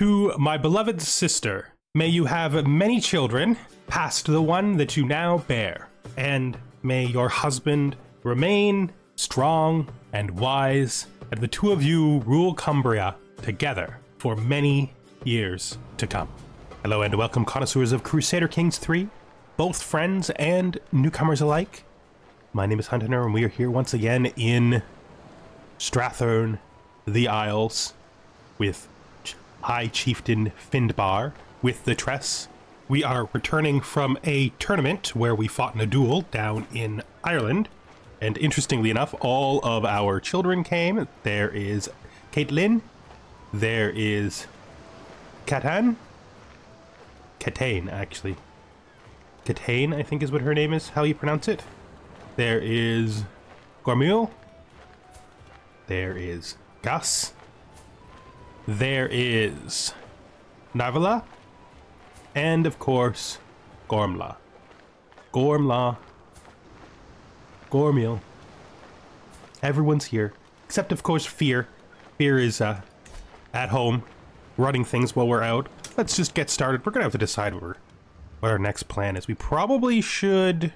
To my beloved sister, may you have many children past the one that you now bear, and may your husband remain strong and wise, and the two of you rule Cumbria together for many years to come. Hello and welcome, connoisseurs of Crusader Kings 3, both friends and newcomers alike. My name is Hunter, and we are here once again in Strathearn, the Isles, with High Chieftain Findbar with the Tress. We are returning from a tournament where we fought in a duel down in Ireland. And interestingly enough, all of our children came. There is Caitlin. There is Catan. Catane, actually. Catane, I think is what her name is, how you pronounce it. There is Gormule. There is Gus. There is Narvala. And of course, Gormla. Gormla. Gormil. Everyone's here. Except, of course, Fear. Fear is uh, at home, running things while we're out. Let's just get started. We're to have to decide what, what our next plan is. We probably should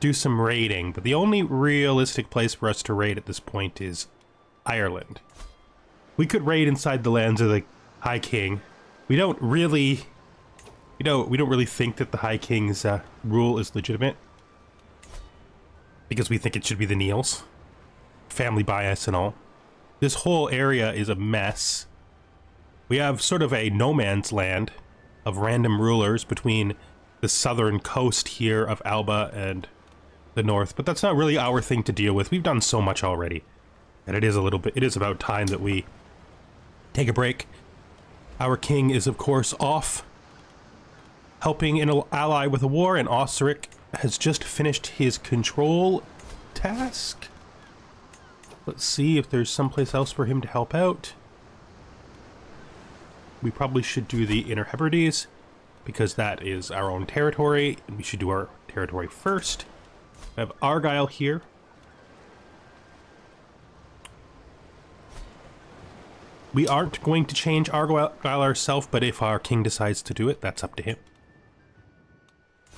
do some raiding, but the only realistic place for us to raid at this point is Ireland. We could raid inside the lands of the High King. We don't really, you know, we don't really think that the High King's uh, rule is legitimate because we think it should be the Neils, family bias and all. This whole area is a mess. We have sort of a no man's land of random rulers between the southern coast here of Alba and the north, but that's not really our thing to deal with. We've done so much already. And it is a little bit, it is about time that we take a break. Our king is, of course, off helping an ally with a war, and Osric has just finished his control task. Let's see if there's someplace else for him to help out. We probably should do the Inner Hebrides, because that is our own territory, and we should do our territory first. We have Argyle here, We aren't going to change Argyle ourselves, but if our king decides to do it, that's up to him.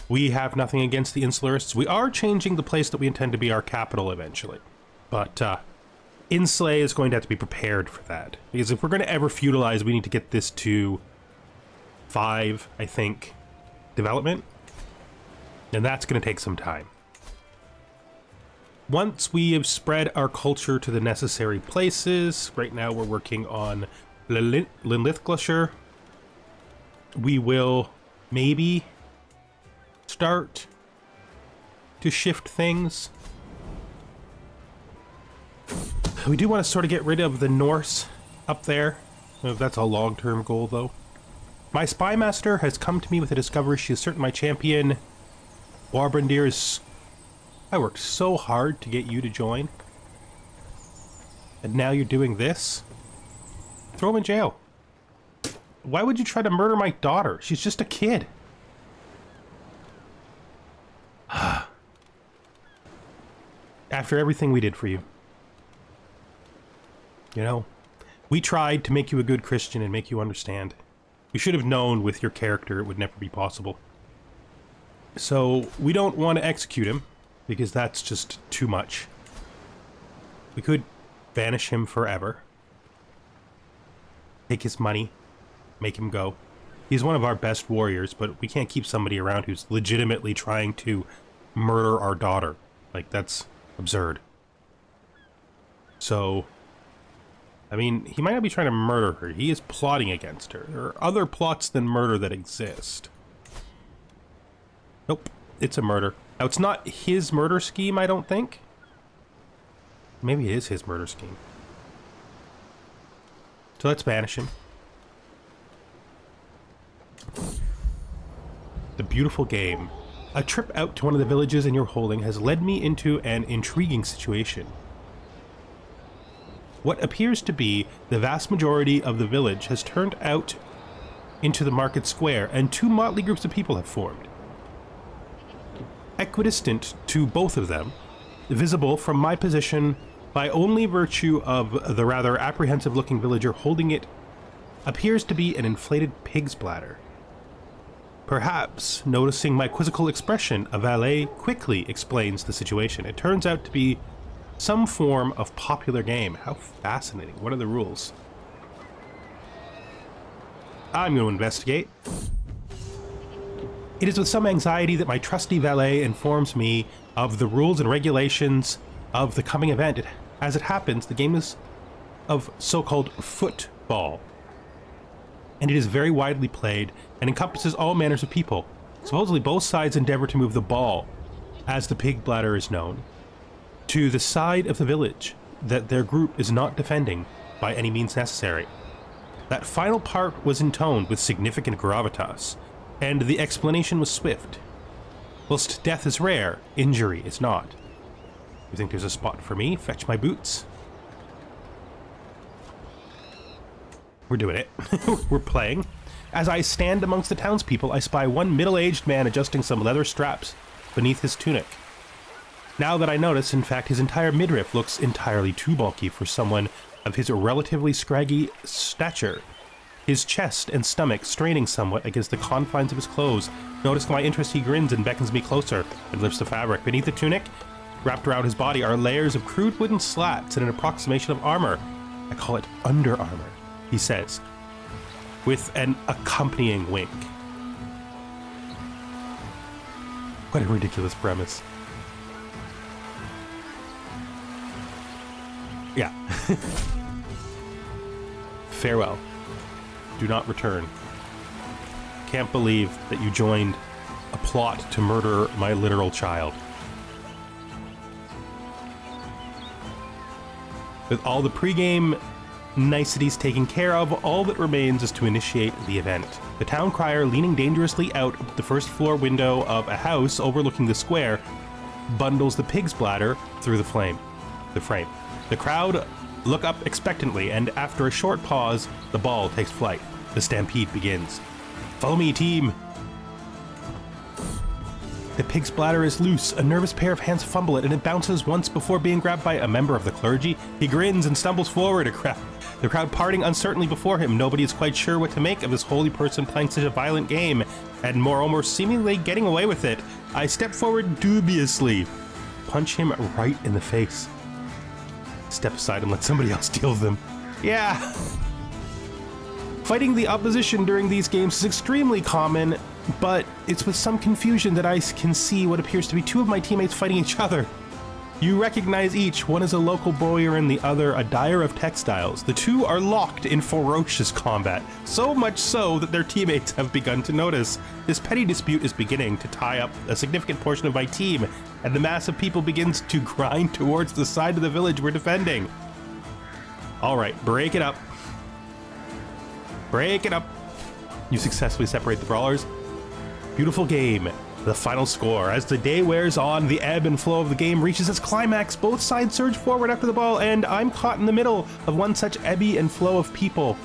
We have nothing against the Insularists. We are changing the place that we intend to be our capital eventually. But uh, Inslay is going to have to be prepared for that. Because if we're going to ever feudalize, we need to get this to five, I think, development. And that's going to take some time. Once we have spread our culture to the necessary places, right now we're working on Linlithgowshire, we will maybe start to shift things. We do want to sort of get rid of the Norse up there. Uh, that's a long-term goal, though. My spy master has come to me with a discovery. She is certain my champion, Warbrandir, is I worked so hard to get you to join. And now you're doing this? Throw him in jail. Why would you try to murder my daughter? She's just a kid. After everything we did for you. You know, we tried to make you a good Christian and make you understand. We should have known with your character it would never be possible. So, we don't want to execute him because that's just too much. We could banish him forever. Take his money. Make him go. He's one of our best warriors, but we can't keep somebody around who's legitimately trying to murder our daughter. Like, that's absurd. So, I mean, he might not be trying to murder her. He is plotting against her. There are other plots than murder that exist. Nope, it's a murder. Now, it's not his murder scheme, I don't think. Maybe it is his murder scheme. So let's banish him. The beautiful game. A trip out to one of the villages in your holding has led me into an intriguing situation. What appears to be the vast majority of the village has turned out into the market square, and two motley groups of people have formed equidistant to both of them, visible from my position by only virtue of the rather apprehensive looking villager holding it appears to be an inflated pig's bladder. Perhaps, noticing my quizzical expression, a valet quickly explains the situation. It turns out to be some form of popular game. How fascinating. What are the rules? I'm going to investigate. It is with some anxiety that my trusty valet informs me of the rules and regulations of the coming event. As it happens, the game is of so-called football, and it is very widely played and encompasses all manners of people. Supposedly both sides endeavor to move the ball, as the pig bladder is known, to the side of the village that their group is not defending by any means necessary. That final part was intoned with significant gravitas, and the explanation was swift. Whilst death is rare, injury is not. You think there's a spot for me? Fetch my boots. We're doing it. We're playing. As I stand amongst the townspeople, I spy one middle-aged man adjusting some leather straps beneath his tunic. Now that I notice, in fact, his entire midriff looks entirely too bulky for someone of his relatively scraggy stature. His chest and stomach straining somewhat against the confines of his clothes. Noticing my interest, he grins and beckons me closer and lifts the fabric. Beneath the tunic, wrapped around his body, are layers of crude wooden slats and an approximation of armor. I call it under armor, he says, with an accompanying wink. What a ridiculous premise. Yeah. Farewell. Do not return. Can't believe that you joined a plot to murder my literal child. With all the pregame niceties taken care of, all that remains is to initiate the event. The town crier, leaning dangerously out the first floor window of a house overlooking the square, bundles the pig's bladder through the flame, the frame. The crowd look up expectantly, and after a short pause, the ball takes flight. The stampede begins. Follow me, team! The pig's bladder is loose. A nervous pair of hands fumble it, and it bounces once before being grabbed by a member of the clergy. He grins and stumbles forward, a crowd, the crowd parting uncertainly before him. Nobody is quite sure what to make of this holy person playing such a violent game, and more moreover, seemingly getting away with it. I step forward dubiously, punch him right in the face step aside and let somebody else deal with them. Yeah. Fighting the opposition during these games is extremely common, but it's with some confusion that I can see what appears to be two of my teammates fighting each other. You recognize each, one is a local bowyer and the other a dyer of textiles. The two are locked in ferocious combat, so much so that their teammates have begun to notice. This petty dispute is beginning to tie up a significant portion of my team, and the mass of people begins to grind towards the side of the village we're defending. Alright, break it up. Break it up. You successfully separate the brawlers. Beautiful game the final score. As the day wears on, the ebb and flow of the game reaches its climax. Both sides surge forward after the ball, and I'm caught in the middle of one such ebby and flow of people.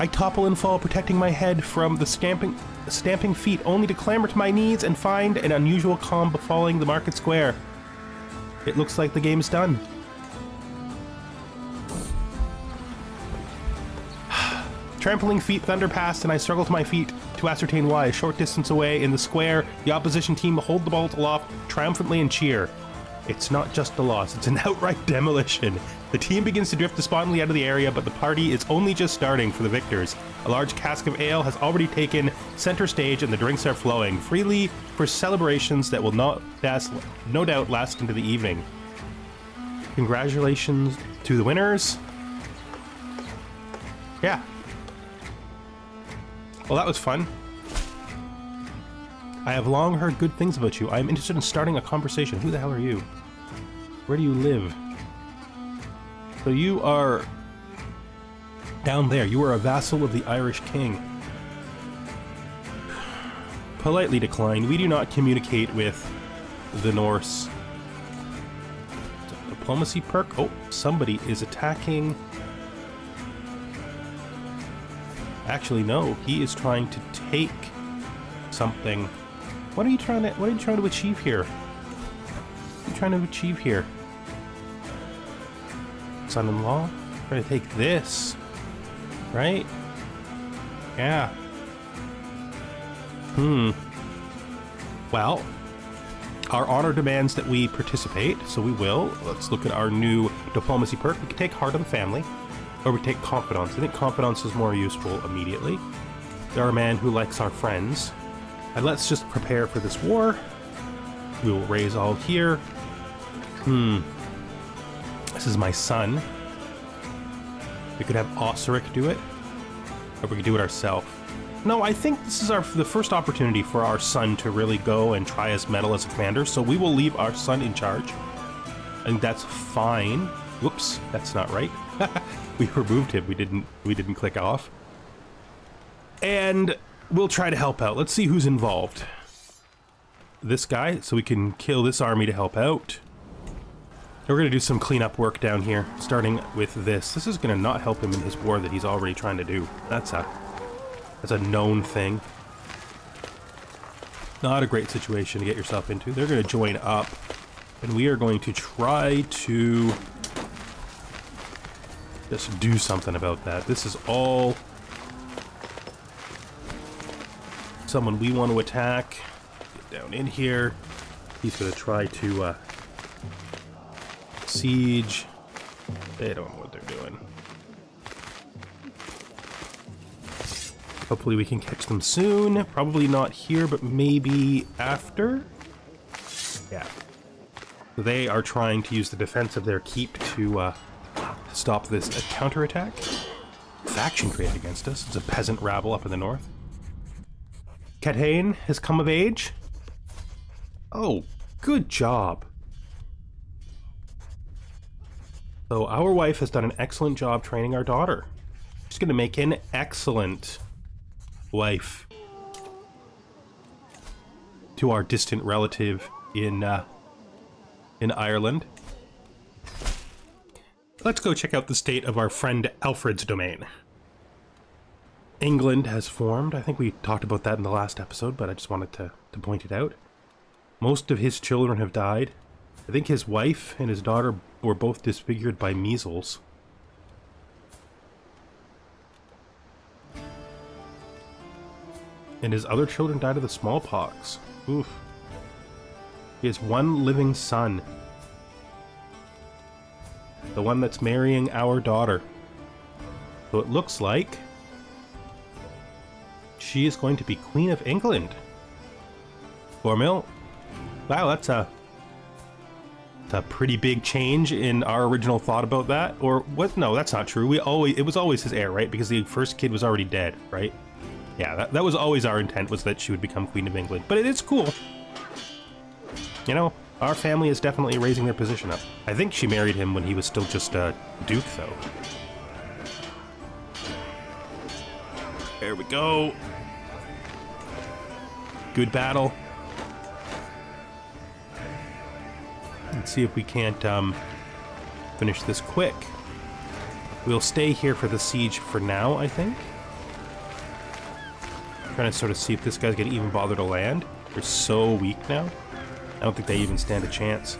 I topple and fall, protecting my head from the stamping, stamping feet, only to clamber to my knees and find an unusual calm befalling the market square. It looks like the game's done. Trampling feet thunder past, and I struggle to my feet to ascertain why. A short distance away in the square, the opposition team hold the ball aloft triumphantly and cheer. It's not just a loss, it's an outright demolition. The team begins to drift despondently out of the area, but the party is only just starting for the victors. A large cask of ale has already taken center stage, and the drinks are flowing freely for celebrations that will not last, no doubt last into the evening. Congratulations to the winners. Yeah, well, that was fun. I have long heard good things about you. I am interested in starting a conversation. Who the hell are you? Where do you live? So you are down there. You are a vassal of the Irish king. Politely declined. We do not communicate with the Norse. Diplomacy perk? Oh, somebody is attacking Actually, no. He is trying to take something. What are you trying to? What are you trying to achieve here? What are you trying to achieve here? Son-in-law? Trying to take this. right? Yeah. Hmm. Well, our honor demands that we participate, so we will. Let's look at our new diplomacy perk. We can take Heart of the Family, or we take Confidence. I think Confidence is more useful immediately. There are men who likes our friends. And let's just prepare for this war. We will raise all here. Hmm. This is my son. We could have Osric do it. Or we could do it ourselves. No, I think this is our the first opportunity for our son to really go and try his mettle as a commander, so we will leave our son in charge. And that's fine. Whoops, that's not right. we removed him. We didn't we didn't click off. And we'll try to help out. Let's see who's involved. This guy, so we can kill this army to help out. We're going to do some cleanup work down here, starting with this. This is going to not help him in his war that he's already trying to do. That's a, that's a known thing. Not a great situation to get yourself into. They're going to join up, and we are going to try to just do something about that. This is all someone we want to attack. Get down in here. He's going to try to uh, siege. They don't know what they're doing. Hopefully we can catch them soon. Probably not here, but maybe after? Yeah. They are trying to use the defense of their keep to uh, stop this counterattack. Faction created against us. It's a peasant rabble up in the north. Catane has come of age. Oh, good job. So our wife has done an excellent job training our daughter. She's going to make an excellent wife to our distant relative in uh, in Ireland. Let's go check out the state of our friend Alfred's domain. England has formed. I think we talked about that in the last episode, but I just wanted to, to point it out. Most of his children have died. I think his wife and his daughter were both disfigured by measles. And his other children died of the smallpox. Oof. He has one living son. The one that's marrying our daughter. So it looks like she is going to be Queen of England. Gormil. Wow, that's a, that's a pretty big change in our original thought about that. Or what? No, that's not true. We always it was always his heir, right? Because the first kid was already dead, right? Yeah, that, that was always our intent was that she would become Queen of England. But it is cool. You know, our family is definitely raising their position up. I think she married him when he was still just a duke, though. There we go. Good battle. Let's see if we can't um, finish this quick. We'll stay here for the siege for now, I think. Trying to sort of see if this guy's gonna even bother to land. They're so weak now. I don't think they even stand a chance.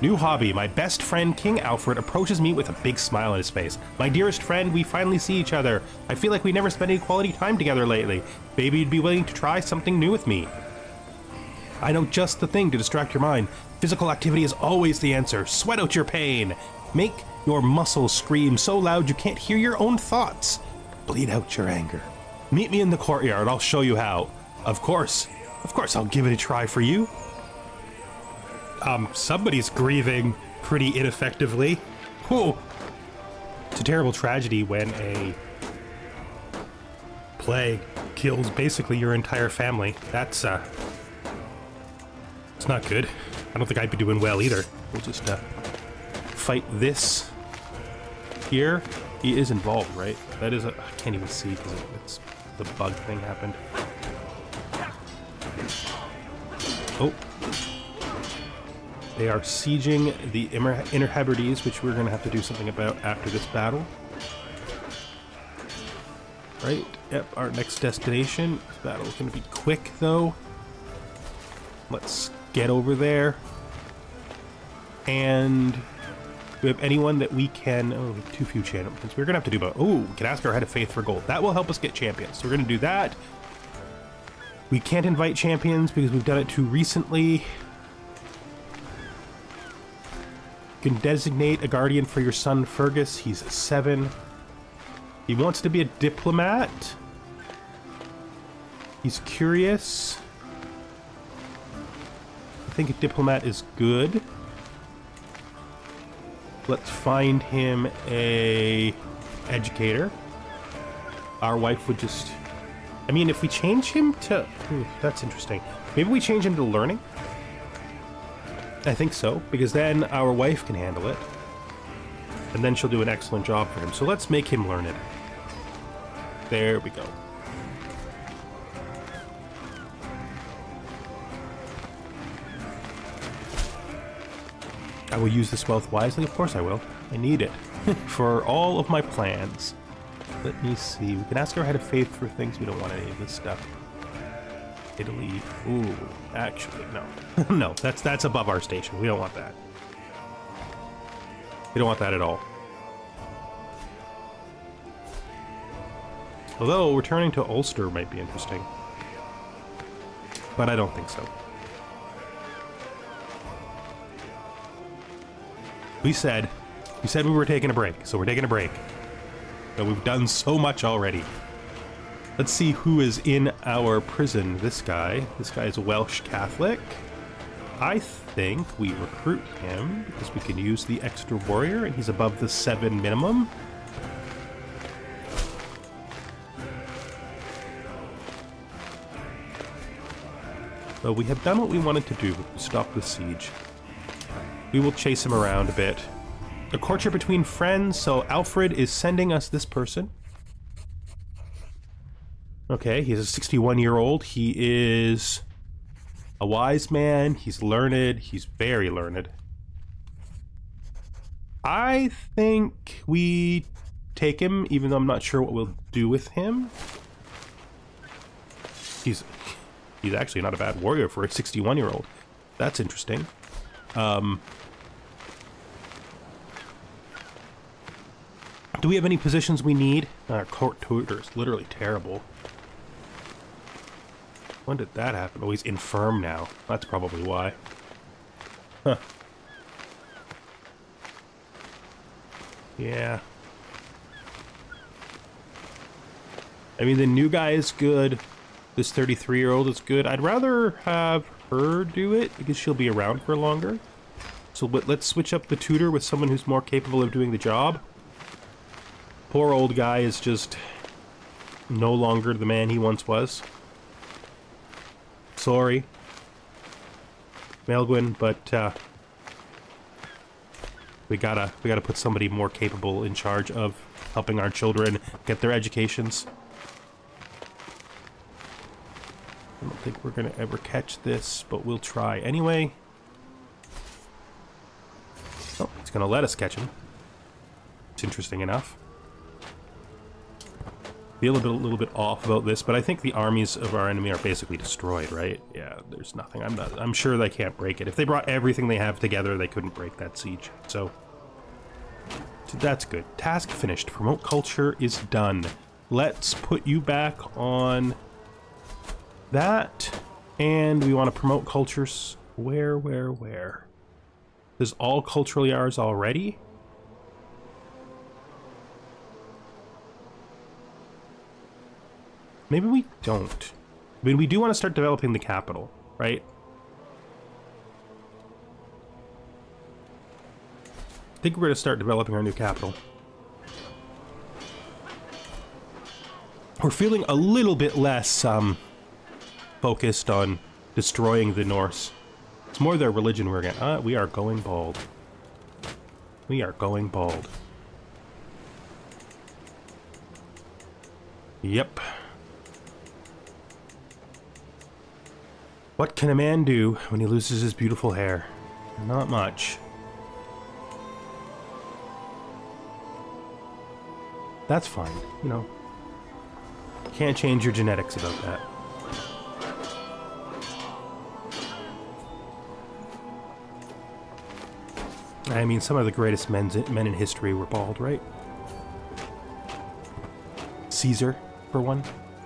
New hobby. My best friend, King Alfred, approaches me with a big smile on his face. My dearest friend, we finally see each other. I feel like we never spent any quality time together lately. Maybe you'd be willing to try something new with me. I know just the thing to distract your mind. Physical activity is always the answer. Sweat out your pain. Make your muscles scream so loud you can't hear your own thoughts. Bleed out your anger. Meet me in the courtyard. I'll show you how. Of course. Of course, I'll give it a try for you um, somebody's grieving pretty ineffectively. Whew. It's a terrible tragedy when a plague kills basically your entire family. That's, uh, it's not good. I don't think I'd be doing well either. We'll just, uh, fight this here. He is involved, right? That is, I can't even see because it, it's, the bug thing happened. Oh, they are sieging the Inner Hebrides, which we're going to have to do something about after this battle. Right, yep, our next destination. This battle is going to be quick, though. Let's get over there. And we have anyone that we can... Oh, too few champions. We're going to have to do both. Oh, we can ask our Head of Faith for gold. That will help us get champions. So we're going to do that. We can't invite champions because we've done it too recently. You can designate a guardian for your son, Fergus. He's seven. He wants to be a diplomat. He's curious. I think a diplomat is good. Let's find him a educator. Our wife would just... I mean, if we change him to... Ooh, that's interesting. Maybe we change him to learning? I think so, because then our wife can handle it. And then she'll do an excellent job for him. So let's make him learn it. There we go. I will use this wealth wisely. Of course I will. I need it for all of my plans. Let me see. We can ask our head of faith for things. We don't want any of this stuff. Italy. Ooh, actually, no. no, that's that's above our station. We don't want that. We don't want that at all. Although, returning to Ulster might be interesting. But I don't think so. We said, we said we were taking a break, so we're taking a break. But we've done so much already. Let's see who is in our prison. This guy. This guy is a Welsh Catholic. I think we recruit him because we can use the extra warrior and he's above the seven minimum. So we have done what we wanted to do. Stop the siege. We will chase him around a bit. A courtship between friends, so Alfred is sending us this person. Okay, he's a 61 year old. He is a wise man. He's learned. He's very learned. I think we take him, even though I'm not sure what we'll do with him. He's he's actually not a bad warrior for a 61 year old. That's interesting. Um, do we have any positions we need? Our court tutor is literally terrible. When did that happen? Oh, he's infirm now. That's probably why. Huh. Yeah. I mean, the new guy is good. This 33-year-old is good. I'd rather have her do it because she'll be around for longer. So let's switch up the tutor with someone who's more capable of doing the job. Poor old guy is just no longer the man he once was sorry, Melgwyn, but uh, we gotta we gotta put somebody more capable in charge of helping our children get their educations. I don't think we're gonna ever catch this, but we'll try anyway. Oh, it's gonna let us catch him. It's interesting enough feel a, bit, a little bit off about this, but I think the armies of our enemy are basically destroyed, right? Yeah, there's nothing. I'm not. I'm sure they can't break it. If they brought everything they have together, they couldn't break that siege. So, that's good. Task finished. Promote culture is done. Let's put you back on that, and we want to promote cultures. Where, where, where? Is all culturally ours already? Maybe we don't. I mean, we do want to start developing the capital, right? I think we're going to start developing our new capital. We're feeling a little bit less um, focused on destroying the Norse. It's more their religion we're getting. Uh, we are going bald. We are going bald. Yep. What can a man do when he loses his beautiful hair? Not much. That's fine, you know. Can't change your genetics about that. I mean, some of the greatest men in history were bald, right? Caesar, for one,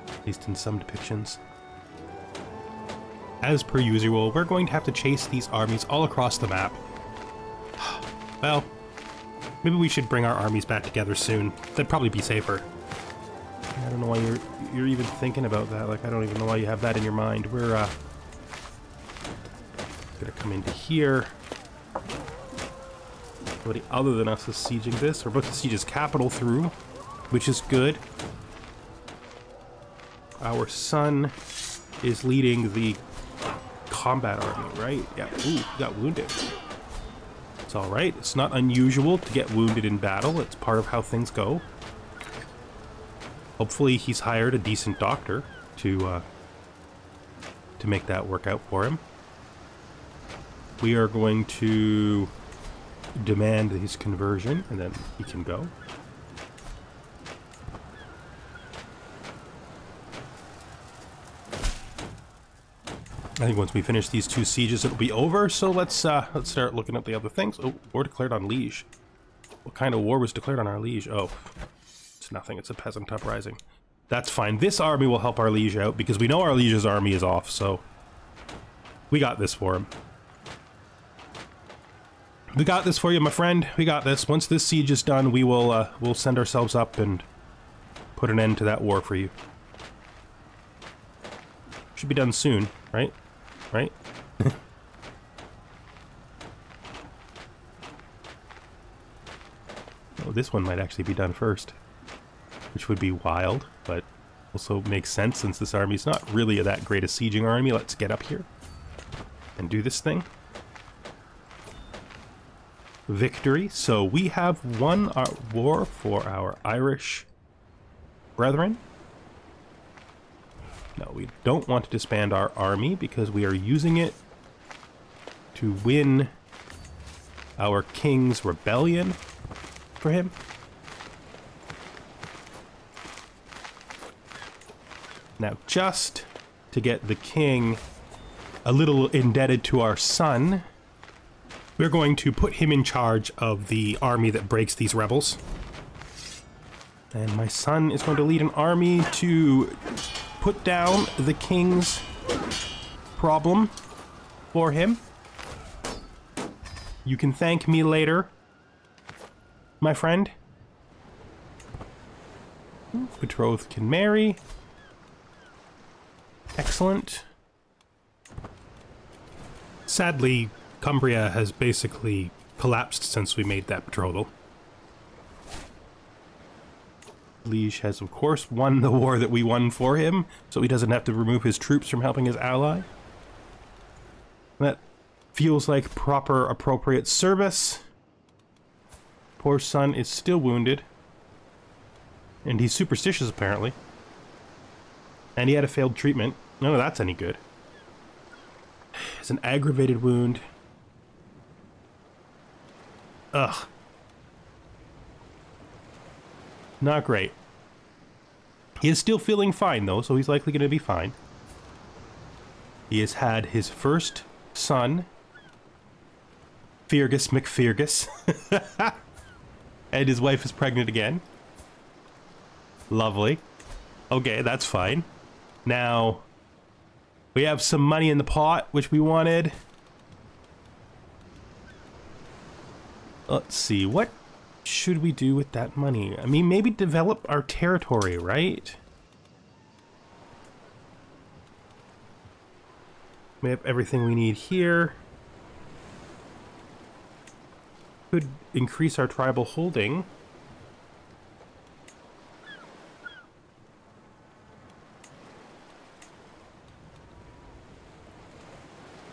at least in some depictions. As per usual, we're going to have to chase these armies all across the map. well, maybe we should bring our armies back together soon. That'd probably be safer. I don't know why you're you're even thinking about that. Like, I don't even know why you have that in your mind. We're, uh... Gonna come into here. Nobody other than us is sieging this. We're about to siege his capital through, which is good. Our son is leading the combat army, right? Yeah, ooh, got wounded. It's alright. It's not unusual to get wounded in battle. It's part of how things go. Hopefully he's hired a decent doctor to, uh, to make that work out for him. We are going to demand his conversion, and then he can go. I think once we finish these two sieges, it'll be over. So let's uh, let's start looking at the other things. Oh, war declared on Liege. What kind of war was declared on our Liege? Oh, it's nothing. It's a peasant uprising. That's fine. This army will help our Liege out because we know our Liege's army is off. So we got this for him. We got this for you, my friend. We got this. Once this siege is done, we will uh, we'll send ourselves up and put an end to that war for you. Should be done soon, right? Right? oh, this one might actually be done first, which would be wild, but also makes sense since this army's not really that great a sieging army. Let's get up here and do this thing victory. So we have won our war for our Irish brethren. No, we don't want to disband our army because we are using it to win our king's rebellion for him. Now, just to get the king a little indebted to our son, we're going to put him in charge of the army that breaks these rebels. And my son is going to lead an army to put down the king's problem for him. You can thank me later, my friend. Betrothed can marry. Excellent. Sadly, Cumbria has basically collapsed since we made that betrothal. Liege has, of course, won the war that we won for him, so he doesn't have to remove his troops from helping his ally. That feels like proper, appropriate service. Poor son is still wounded. And he's superstitious, apparently. And he had a failed treatment. None of that's any good. It's an aggravated wound. Ugh. Not great. He is still feeling fine, though, so he's likely going to be fine. He has had his first son, Fergus McFergus, and his wife is pregnant again. Lovely. Okay, that's fine. Now, we have some money in the pot, which we wanted. Let's see, what should we do with that money? I mean, maybe develop our territory, right? We have everything we need here. Could increase our tribal holding.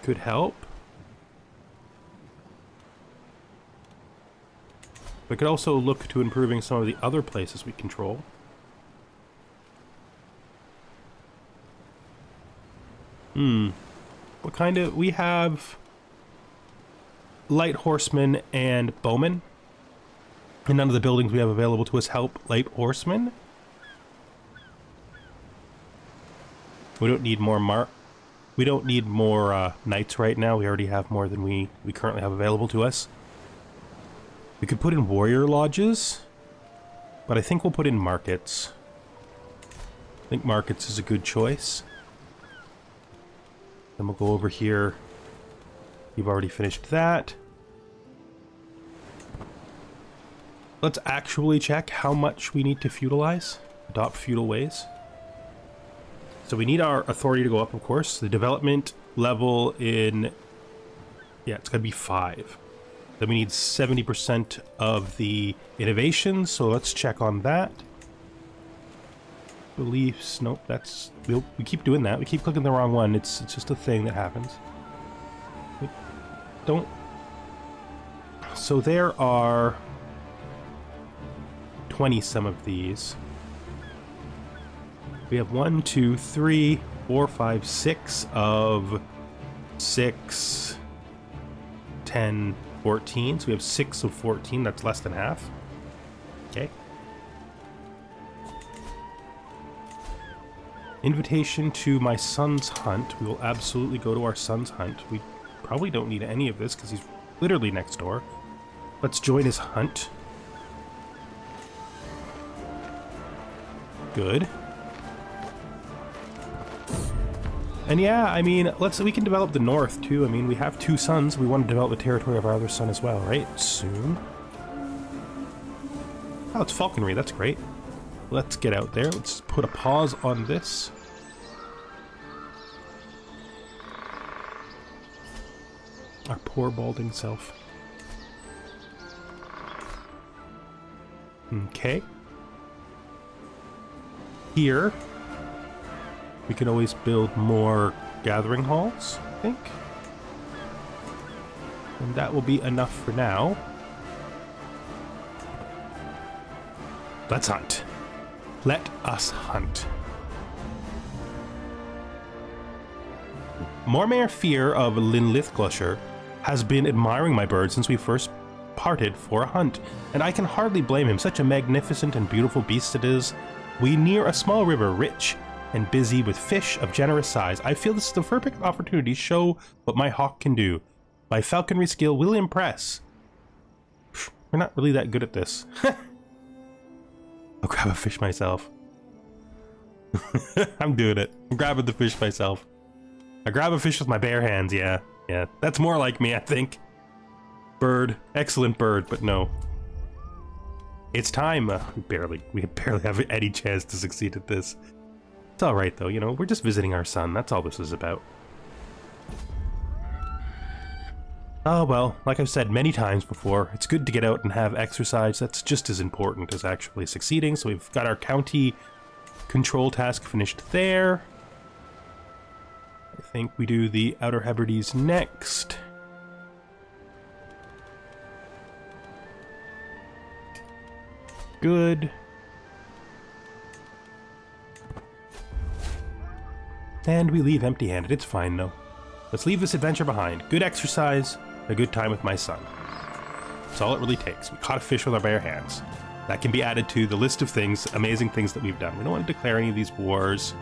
Could help. We could also look to improving some of the other places we control. Hmm. What kind of... We have... Light horsemen and bowmen. And none of the buildings we have available to us help light horsemen. We don't need more mar... We don't need more uh, knights right now. We already have more than we, we currently have available to us. We could put in warrior lodges, but I think we'll put in markets. I think markets is a good choice. Then we'll go over here. You've already finished that. Let's actually check how much we need to feudalize, adopt feudal ways. So we need our authority to go up, of course. The development level in... Yeah, it's going to be 5. Then we need 70% of the innovations, so let's check on that. Beliefs, nope, that's... We'll, we keep doing that. We keep clicking the wrong one. It's, it's just a thing that happens. We don't... So there are 20 some of these. We have one, two, three, four, five, six of six, 10, 14. So we have six of 14. That's less than half. Okay. Invitation to my son's hunt. We will absolutely go to our son's hunt. We probably don't need any of this because he's literally next door. Let's join his hunt. Good. And yeah, I mean, let's we can develop the north too. I mean, we have two sons. We want to develop the territory of our other son as well, right? Soon. Oh, it's falconry. That's great. Let's get out there. Let's put a pause on this. Our poor balding self. Okay here, we can always build more gathering halls, I think. And that will be enough for now. Let's hunt. Let us hunt. Mormaer Fear of Linlithgowshire has been admiring my bird since we first parted for a hunt, and I can hardly blame him. Such a magnificent and beautiful beast it is, we near a small river rich and busy with fish of generous size. I feel this is the perfect opportunity to show what my hawk can do. My falconry skill will impress. We're not really that good at this. I'll grab a fish myself. I'm doing it. I'm grabbing the fish myself. I grab a fish with my bare hands, yeah. Yeah, that's more like me, I think. Bird. Excellent bird, but no. It's time. Uh, we barely, we barely have any chance to succeed at this. It's all right though. You know, we're just visiting our son. That's all this is about. Oh well, like I've said many times before, it's good to get out and have exercise. That's just as important as actually succeeding. So we've got our county control task finished there. I think we do the Outer Hebrides next. good. And we leave empty-handed. It's fine, though. Let's leave this adventure behind. Good exercise, a good time with my son. That's all it really takes. We caught a fish with our bare hands. That can be added to the list of things, amazing things that we've done. We don't want to declare any of these wars.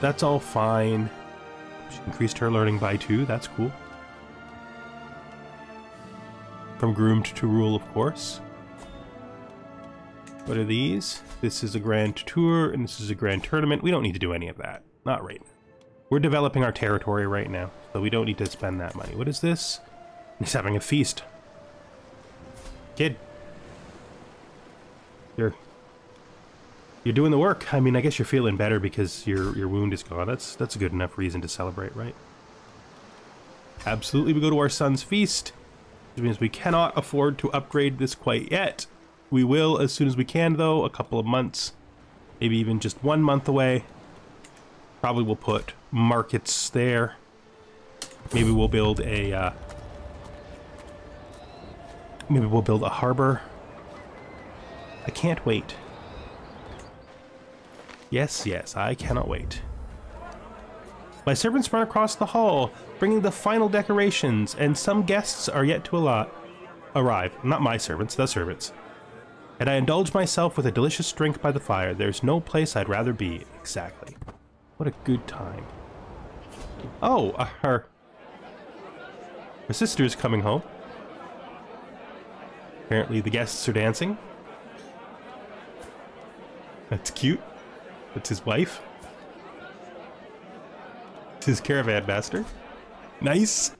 That's all fine. She increased her learning by two. That's cool. From groomed to rule, of course. What are these? This is a grand tour, and this is a grand tournament. We don't need to do any of that. Not right now. We're developing our territory right now, so we don't need to spend that money. What is this? He's having a feast. Kid. You're... You're doing the work. I mean, I guess you're feeling better because your your wound is gone. That's that's a good enough reason to celebrate, right? Absolutely, we go to our son's feast. Which means we cannot afford to upgrade this quite yet. We will as soon as we can, though, a couple of months, maybe even just one month away. Probably we'll put markets there. Maybe we'll build a, uh, maybe we'll build a harbor. I can't wait. Yes, yes, I cannot wait. My servants run across the hall, bringing the final decorations, and some guests are yet to arrive. Not my servants, the servants and I indulge myself with a delicious drink by the fire. There's no place I'd rather be. Exactly. What a good time. Oh, uh, her... Her is coming home. Apparently the guests are dancing. That's cute. That's his wife. It's his caravan master. Nice.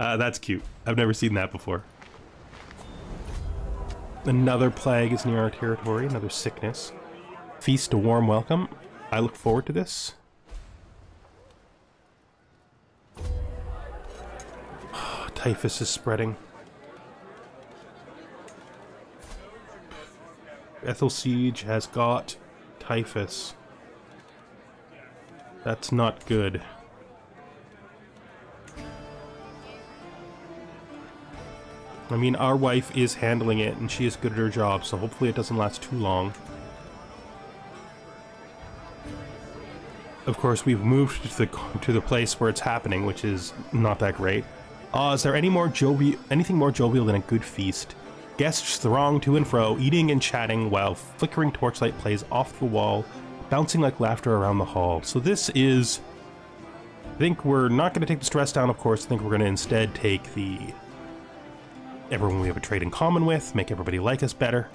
Uh, that's cute. I've never seen that before. Another plague is near our territory, another sickness. Feast a warm welcome. I look forward to this. Typhus is spreading. Æthelsige has got typhus. That's not good. I mean, our wife is handling it, and she is good at her job, so hopefully it doesn't last too long. Of course, we've moved to the to the place where it's happening, which is not that great. Ah, uh, is there any more jovial, anything more jovial than a good feast? Guests throng to and fro, eating and chatting while flickering torchlight plays off the wall, bouncing like laughter around the hall. So this is... I think we're not going to take the stress down, of course. I think we're going to instead take the... Everyone we have a trade in common with, make everybody like us better.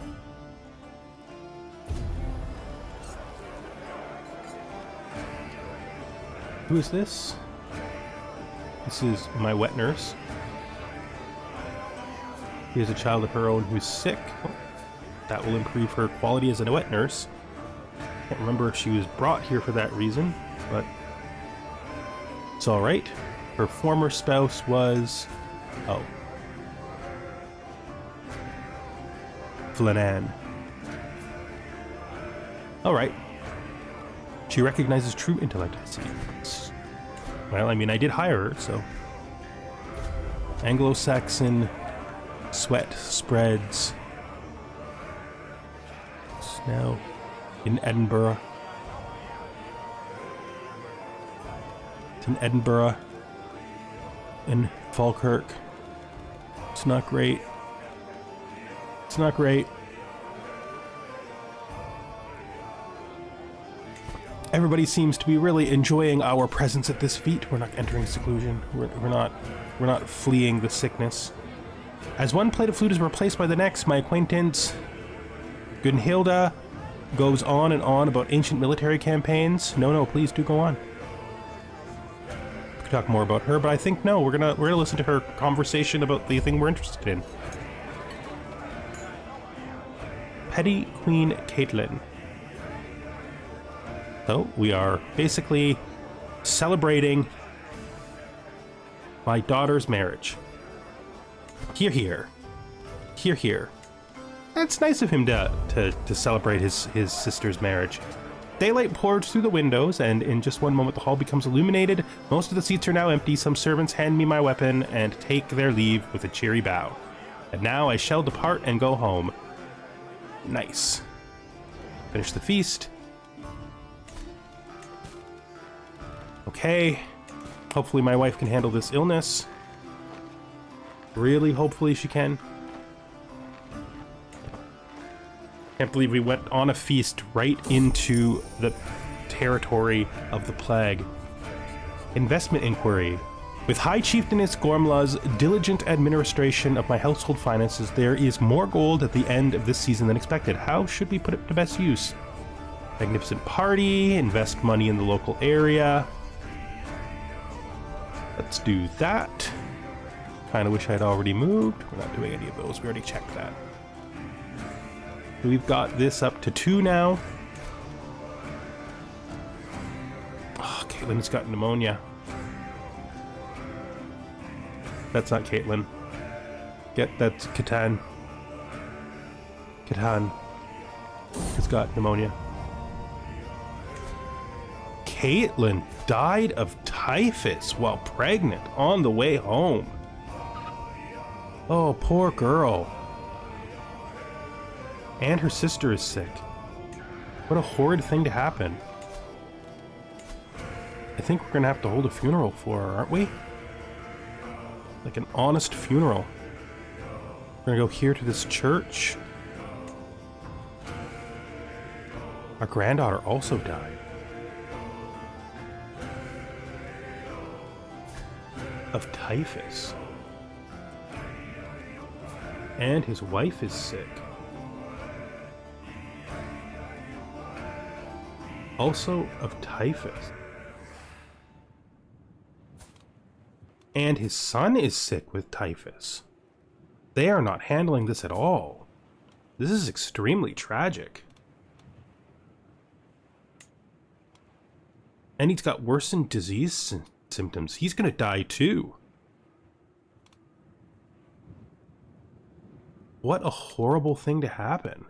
Who is this? This is my wet nurse. She has a child of her own who's sick. Oh, that will improve her quality as a wet nurse. Can't remember if she was brought here for that reason, but it's alright. Her former spouse was... Oh. Flannan. Alright. She recognizes true intellect, I see. Well, I mean, I did hire her, so... Anglo-Saxon sweat spreads. Now in Edinburgh. It's in Edinburgh. In Falkirk. It's not great. It's not great. Everybody seems to be really enjoying our presence at this feat. We're not entering seclusion. We're, we're not we're not fleeing the sickness. As one plate of flute is replaced by the next, my acquaintance Gunhilda goes on and on about ancient military campaigns. No, no, please do go on. We could talk more about her, but I think no, we're gonna we're gonna listen to her conversation about the thing we're interested in. Petty Queen Caitlin. So we are basically celebrating my daughter's marriage. Here, here. Here, here. It's nice of him to, to, to celebrate his, his sister's marriage. Daylight pours through the windows, and in just one moment the hall becomes illuminated. Most of the seats are now empty. Some servants hand me my weapon and take their leave with a cheery bow. And now I shall depart and go home. Nice. Finish the feast. Okay. Hopefully my wife can handle this illness. Really, hopefully she can. Can't believe we went on a feast right into the territory of the plague. Investment inquiry. With High Chieftainess Gormla's diligent administration of my household finances, there is more gold at the end of this season than expected. How should we put it to best use? Magnificent party, invest money in the local area. Let's do that. Kind of wish I'd already moved. We're not doing any of those. We already checked that. We've got this up to two now. Ah, oh, Caitlin's got pneumonia. That's not Caitlin. Get that's Catan. Catan. It's got pneumonia. Caitlin died of typhus while pregnant on the way home. Oh, poor girl. And her sister is sick. What a horrid thing to happen. I think we're gonna have to hold a funeral for her, aren't we? Like an honest funeral. We're gonna go here to this church. Our granddaughter also died. Of typhus. And his wife is sick. Also of typhus. And his son is sick with typhus. They are not handling this at all. This is extremely tragic. And he's got worsened disease sy symptoms. He's going to die too. What a horrible thing to happen.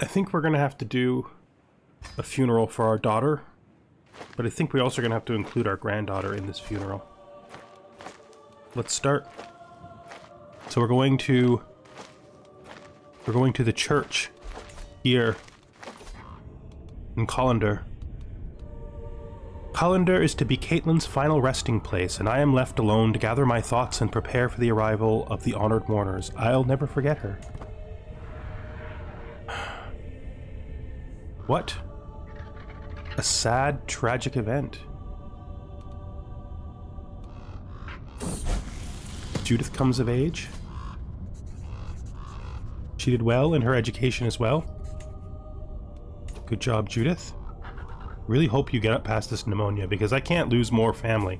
I think we're going to have to do a funeral for our daughter. But I think we're also going to have to include our granddaughter in this funeral. Let's start. So we're going to... We're going to the church here in Callander. Callander is to be Caitlin's final resting place, and I am left alone to gather my thoughts and prepare for the arrival of the honored mourners. I'll never forget her. what? A sad, tragic event. Judith comes of age. She did well in her education as well. Good job, Judith. Really hope you get up past this pneumonia, because I can't lose more family.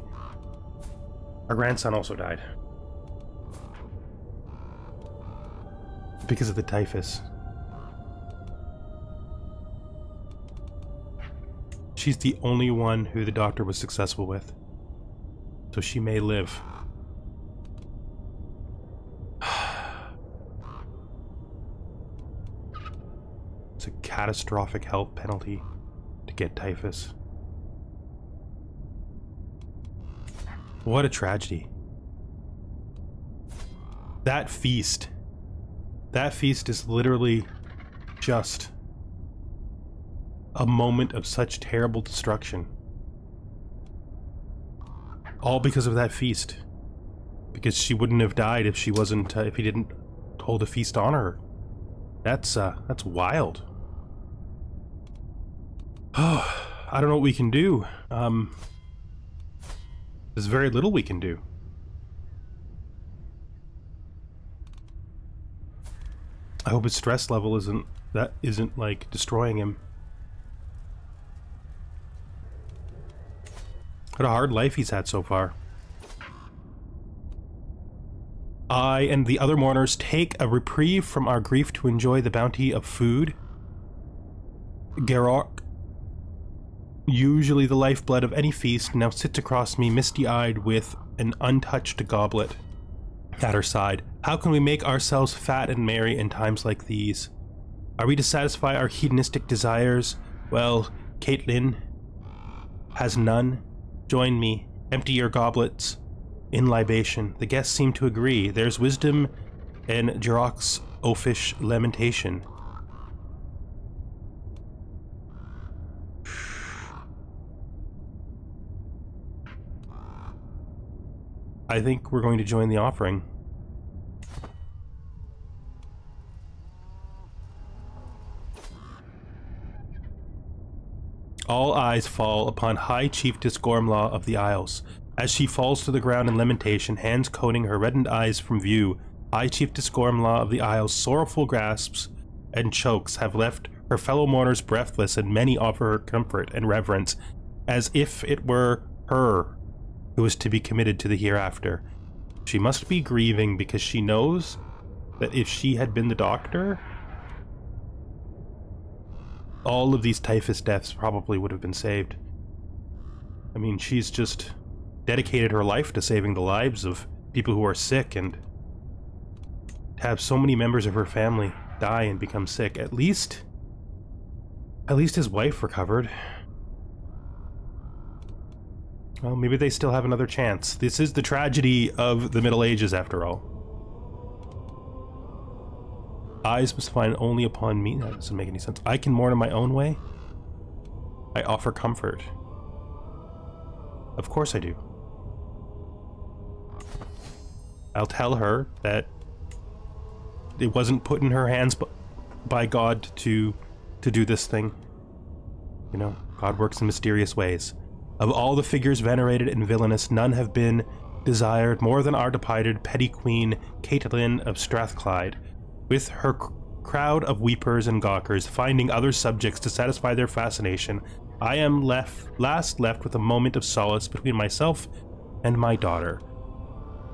Our grandson also died. Because of the typhus. She's the only one who the doctor was successful with. So she may live. it's a catastrophic health penalty get typhus. What a tragedy. That feast. That feast is literally just a moment of such terrible destruction. All because of that feast. Because she wouldn't have died if she wasn't, uh, if he didn't hold a feast on her. That's, uh, that's wild. Oh, I don't know what we can do. Um, there's very little we can do. I hope his stress level isn't, that isn't, like, destroying him. What a hard life he's had so far. I and the other mourners take a reprieve from our grief to enjoy the bounty of food. Garok, usually the lifeblood of any feast, now sits across me misty-eyed with an untouched goblet at her side. How can we make ourselves fat and merry in times like these? Are we to satisfy our hedonistic desires? Well, Caitlin has none. Join me. Empty your goblets. In libation. The guests seem to agree. There's wisdom in Jirok's oafish lamentation. I think we're going to join the offering. All eyes fall upon High Chiefess Gormlaw of the Isles. As she falls to the ground in lamentation, hands coating her reddened eyes from view, High Chiefess Gormlaw of the Isles' sorrowful grasps and chokes have left her fellow mourners breathless, and many offer her comfort and reverence, as if it were her who is to be committed to the hereafter. She must be grieving because she knows that if she had been the doctor, all of these typhus deaths probably would have been saved. I mean, she's just dedicated her life to saving the lives of people who are sick and have so many members of her family die and become sick. At least, at least his wife recovered. Well, maybe they still have another chance. This is the tragedy of the Middle Ages, after all. Eyes must find only upon me. That doesn't make any sense. I can mourn in my own way. I offer comfort. Of course I do. I'll tell her that it wasn't put in her hands by God to to do this thing. You know, God works in mysterious ways. Of all the figures venerated and villainous, none have been desired more than our departed petty queen Caitlin of Strathclyde, with her crowd of weepers and gawkers finding other subjects to satisfy their fascination, I am left last left with a moment of solace between myself and my daughter.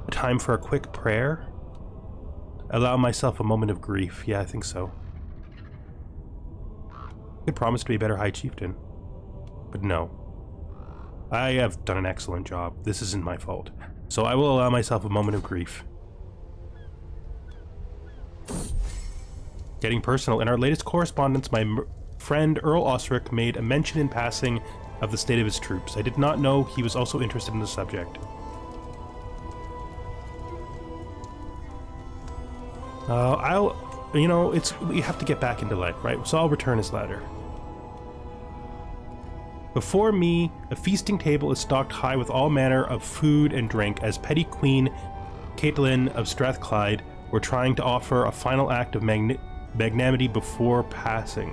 A time for a quick prayer? Allow myself a moment of grief. Yeah, I think so. I could promise to be a better High Chieftain. But no. I have done an excellent job. This isn't my fault. So I will allow myself a moment of grief. Getting personal. In our latest correspondence, my friend Earl Osric made a mention in passing of the state of his troops. I did not know he was also interested in the subject. Uh, I'll, you know, it's we have to get back into life, right? So I'll return his letter. Before me, a feasting table is stocked high with all manner of food and drink as Petty Queen Caitlin of Strathclyde were trying to offer a final act of magn- magnanimity before passing.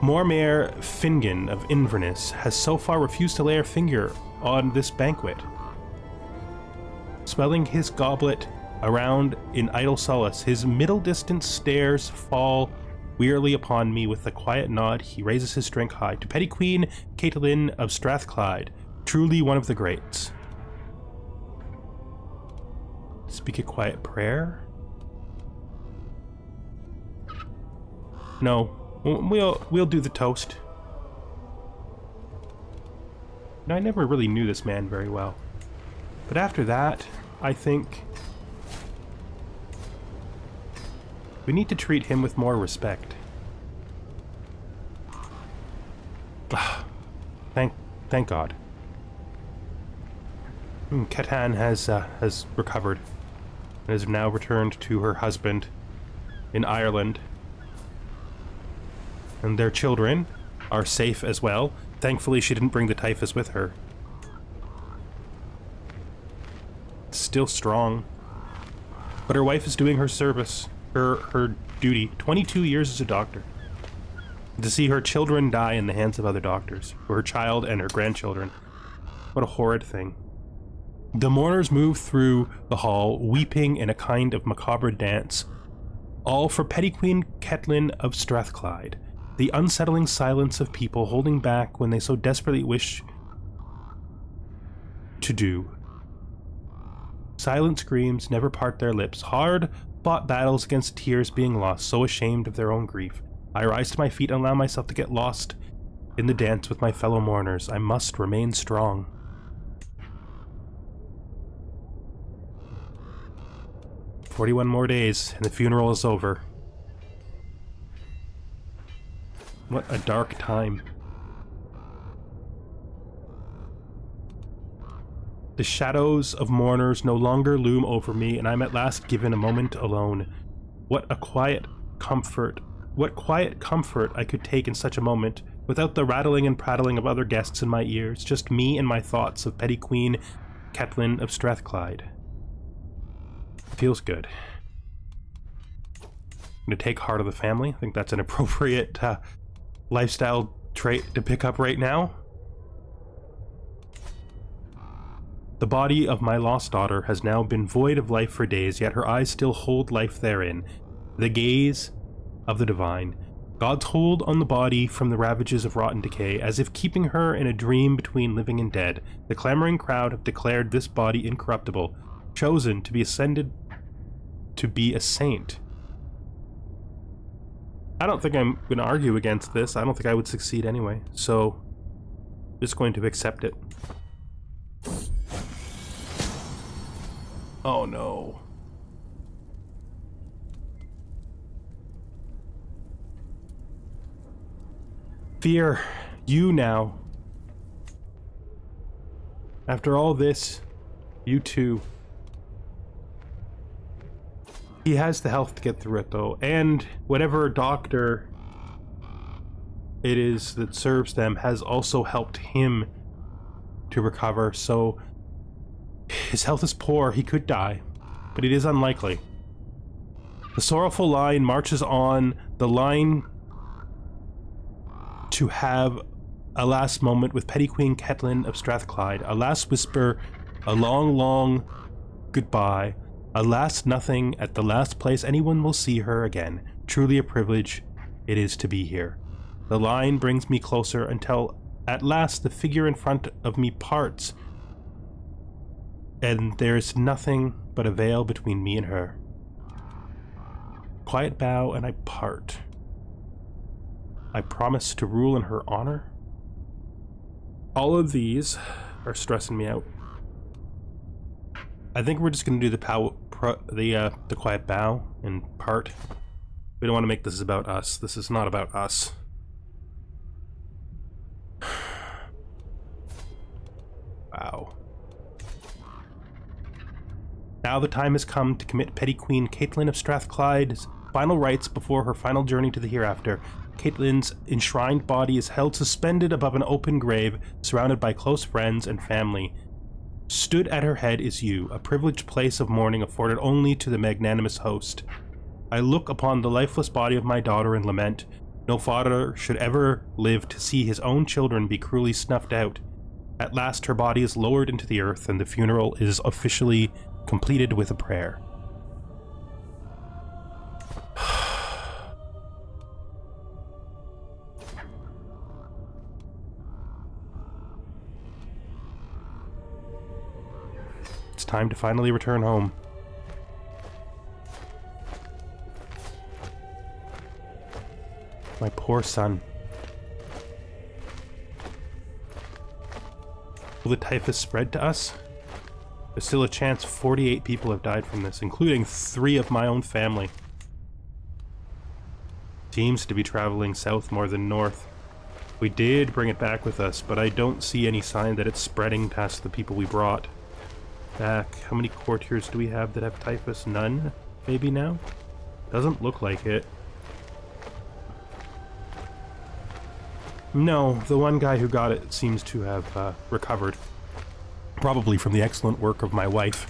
Mormaer Fingon of Inverness has so far refused to lay her finger on this banquet. Swelling his goblet around in idle solace, his middle distance stares fall wearily upon me with a quiet nod. He raises his drink high to Petty Queen Caitlin of Strathclyde, truly one of the greats. Speak a quiet prayer? No, we'll we'll do the toast. now, I never really knew this man very well. But after that, I think we need to treat him with more respect. thank thank God. Hmm, Catan has uh, has recovered and has now returned to her husband in Ireland. And their children are safe as well. Thankfully, she didn't bring the typhus with her. Still strong. But her wife is doing her service, her her duty. 22 years as a doctor. To see her children die in the hands of other doctors, her child and her grandchildren. What a horrid thing. The mourners move through the hall, weeping in a kind of macabre dance, all for Petty Queen Caitlin of Strathclyde, the unsettling silence of people holding back when they so desperately wish to do. Silent screams never part their lips, hard fought battles against tears being lost, so ashamed of their own grief. I rise to my feet and allow myself to get lost in the dance with my fellow mourners. I must remain strong. Forty-one more days, and the funeral is over. What a dark time. The shadows of mourners no longer loom over me, and I'm at last given a moment alone. What a quiet comfort, what quiet comfort I could take in such a moment, without the rattling and prattling of other guests in my ears, just me and my thoughts of Petty Queen Caitlin of Strathclyde. Feels good. I'm gonna take Heart of the Family. I think that's an appropriate uh, lifestyle trait to pick up right now. The body of my lost daughter has now been void of life for days, yet her eyes still hold life therein. The gaze of the divine. God's hold on the body from the ravages of rotten decay, as if keeping her in a dream between living and dead. The clamoring crowd have declared this body incorruptible, chosen to be ascended to be a saint. I don't think I'm going to argue against this. I don't think I would succeed anyway. So, just going to accept it. Oh no. Fear, you now. After all this, you too. He has the health to get through it though, and whatever doctor it is that serves them has also helped him to recover, so his health is poor, he could die, but it is unlikely. The sorrowful line marches on, the line to have a last moment with Petty Queen Caitlin of Strathclyde, a last whisper A long, long goodbye. A last nothing at the last place anyone will see her again. Truly a privilege it is to be here. The line brings me closer until at last the figure in front of me parts, and there is nothing but a veil between me and her. Quiet bow, and I part. I promise to rule in her honor. All of these are stressing me out. I think we're just gonna do the pow, pro, the uh, the quiet bow and part. We don't want to make this about us. This is not about us. wow. Now the time has come to commit Petty Queen Caitlin of Strathclyde's final rites before her final journey to the hereafter. Caitlin's enshrined body is held suspended above an open grave, surrounded by close friends and family. Stood at her head is you, a privileged place of mourning afforded only to the magnanimous host. I look upon the lifeless body of my daughter and lament. No father should ever live to see his own children be cruelly snuffed out. At last her body is lowered into the earth and the funeral is officially completed with a prayer. it's time to finally return home. My poor son. Will the typhus spread to us? There's still a chance 48 people have died from this, including three of my own family. Seems to be traveling south more than north. We did bring it back with us, but I don't see any sign that it's spreading past the people we brought back. How many courtiers do we have that have typhus? None, maybe now? Doesn't look like it. No, the one guy who got it seems to have uh, recovered probably from the excellent work of my wife.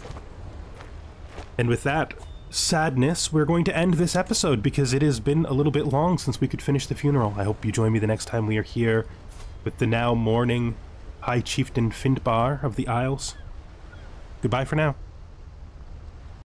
And with that sadness, we're going to end this episode because it has been a little bit long since we could finish the funeral. I hope you join me the next time we are here with the now mourning High Chieftain Findbar of the Isles. Goodbye for now.